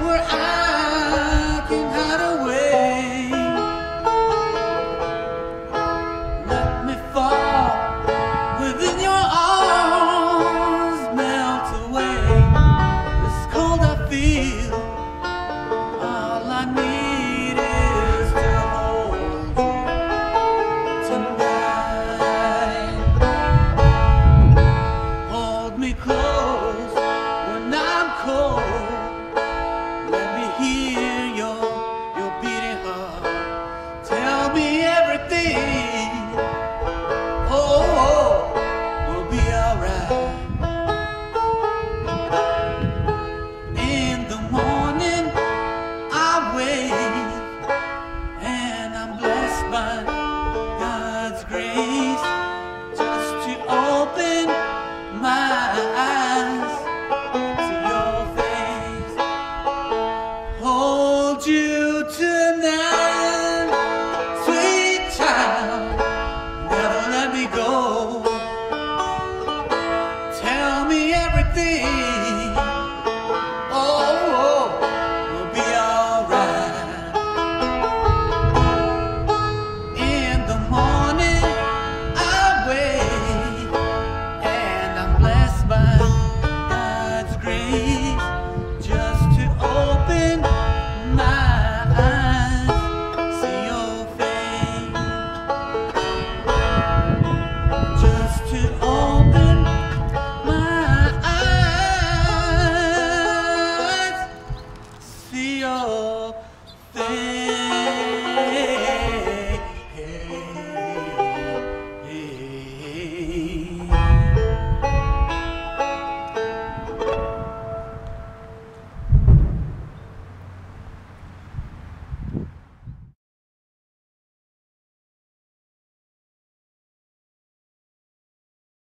where I